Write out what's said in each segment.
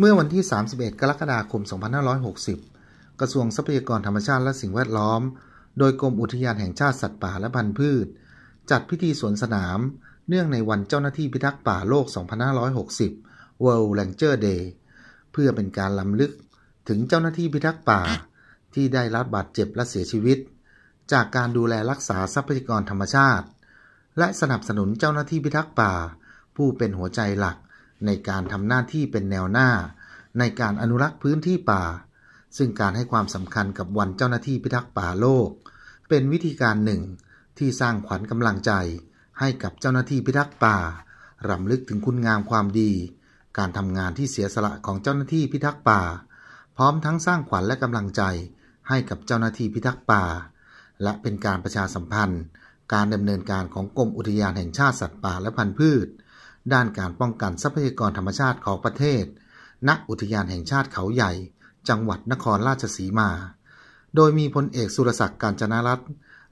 เมื่อวันที่ 31 กรกฎาคม 2560 กระทรวงทรัพยากรธรรมชาติและสิ่งแวดล้อม โดยกรมอุทยานแห่งชาติสัตว์ป่าและพันธุ์พืช จัดพิธีสวนสนาม เนื่องในวันเจ้าหน้าที่พิทักษ์ป่าโลก 2560 World Ranger Day เพื่อเป็นการล้ำลึกถึงเจ้าหน้าที่พิทักษ์ป่า ที่ได้รับบาดเจ็บและเสียชีวิต จากการดูแลรักษาทรัพยากรธรรมชาติ และสนับสนุนเจ้าหน้าที่พิทักษ์ป่า ผู้เป็นหัวใจหลัก ในการทำหน้าที่เป็นแนวหน้า ในการอนุรักษ์พื้นที่ป่า ซึ่งการให้ความสำคัญกับวันเจ้าหน้าที่พิทักษ์ป่าโลก เป็นวิธีการหนึ่งที่สร้างขวัญกำลังใจ ให้กับเจ้าหน้าที่พิทักษ์ป่ารำลึกถึงคุณงามความดี การทำงานที่เสียสละของเจ้าหน้าที่พิทักษ์ป่า พร้อมทั้งสร้างขวัญและกำลังใจ ให้กับเจ้าหน้าที่พิทักษ์ป่า และเป็นการประชาสัมพันธ์ การดำเนินการของกรมอุทยานแห่งชาติสัตว์ป่าและพันธุ์พืช ด้านการป้องกันทรัพยากรธรรมชาติของประเทศ ณ อุทยานแห่งชาติเขาใหญ่ จังหวัดนครราชสีมา โดยมีพลเอกสุรศักดิ์การจนารัตน์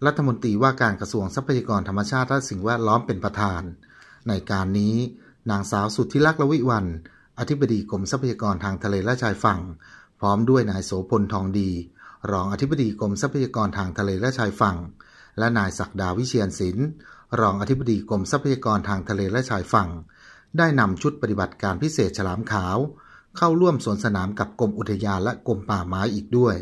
รัฐมนตรีว่าการกระทรวงทรัพยากรธรรมชาติและสิ่งแวดล้อมเป็นประธาน ในการนี้ นางสาวสุทธิลักษณ์ละวิวัน อธิบดีกรมทรัพยากรทางทะเลและชายฝั่ง พร้อมด้วยนายโสพลทองดี รองอธิบดีกรมทรัพยากรทางทะเลและชายฝั่ง และนายศักดาวิเชียนศิลป์ รองอธิบดีกรมทรัพยากรทางทะเลและชายฝั่ง ได้นำชุดปฏิบัติการพิเศษฉลามขาว เข้าร่วมสวนสนามกับกรมอุทยานและกรมป่าไม้อีกด้วย